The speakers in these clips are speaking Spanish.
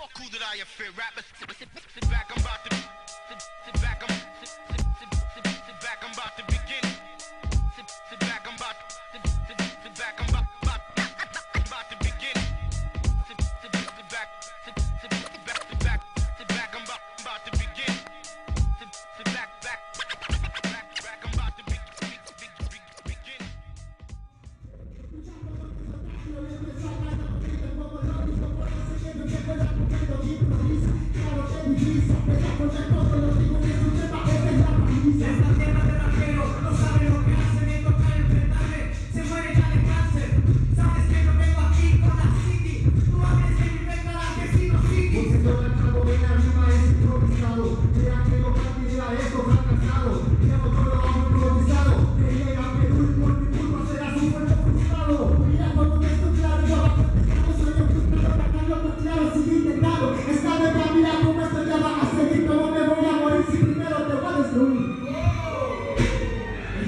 Fuck who did I offend? Rappers, sit, sit, sit back, I'm about to sit, sit back, I'm sit, sit, sit, sit, sit back, I'm about to begin. Sit, sit back, I'm about to sit, sit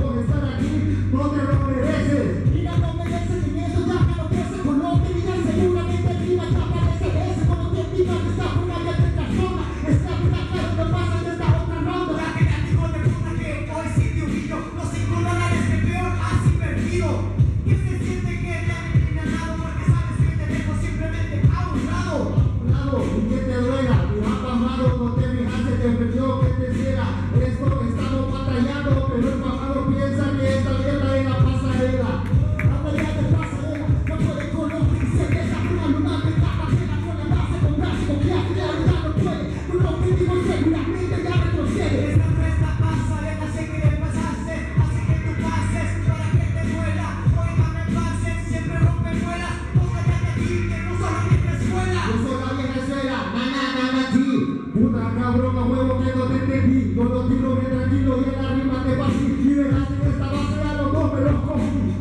comenzar aquí, donde cabrón, a huevo quiero de ti No lo quiero bien tranquilo y en la te vas Y verás en esta base a los dos me los comí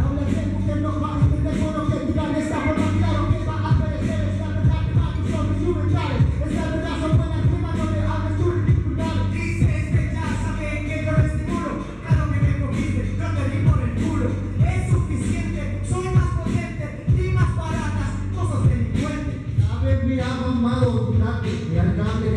Habla gente que no va a entender con lo que digan Esta forma claro que va a perecer Esta verdad que va a tus hombres surrecales Esta verdad son buenas rimas donde abres tus dificultades Dices que ya sabes que no eres ninguno Claro que me cogiste, yo te di por el culo. Es suficiente, soy más potente Rimas baratas, cosas delincuentes Sabes, mira mamado, date, me alcance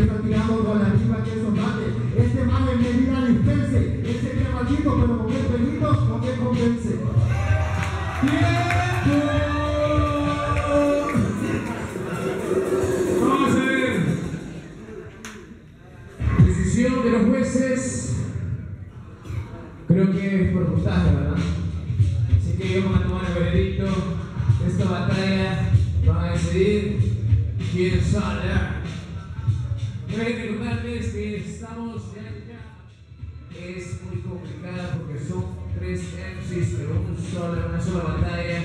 Decisión de los jueces creo que es por justaje, ¿verdad? Así que ellos van a tomar el veredicto esta batalla, van a decidir quién sale. Déjenme contarles que estamos en es muy complicada porque son tres MCs, pero un solo, una sola batalla.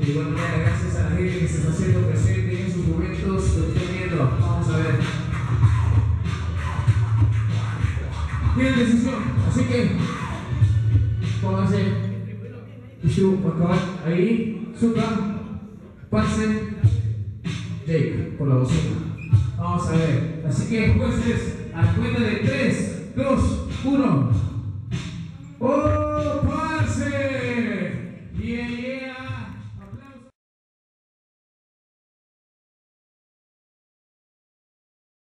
Y bueno, nada, gracias a la gente que se está haciendo presente en sus momentos, lo estoy viendo. Vamos a ver. Tienen decisión, así que pónganse y su acá, ahí, suba, pase, Jake, por la bocina. Vamos a ver. Así que jueces, a cuenta de 3, 2, por onde? Ou